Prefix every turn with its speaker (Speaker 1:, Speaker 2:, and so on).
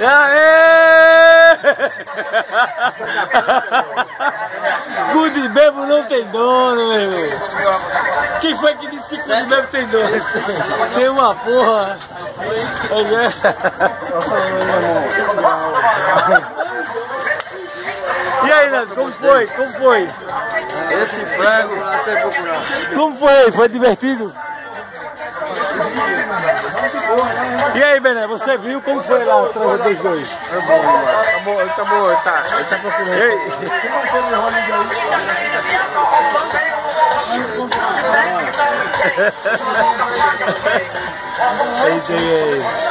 Speaker 1: E! Good bebo não tem dono, meu irmão. Quem foi que disse que Good bebo tem dono? Tem uma porra. E aí, Nando, como foi? Como foi?
Speaker 2: Esse frango não sei procurar.
Speaker 1: Como foi? Foi divertido? E aí, Bené, você viu como foi lá atrás dos dois?
Speaker 2: É bom, mano. Tá bom, tá bom, tá. Ele tá procurando.
Speaker 1: Ei. É isso aí.